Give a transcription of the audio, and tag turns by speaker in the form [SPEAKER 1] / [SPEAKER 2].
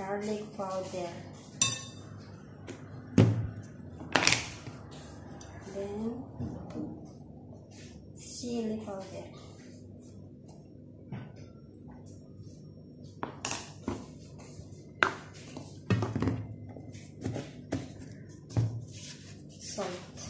[SPEAKER 1] garlic powder then chili powder salt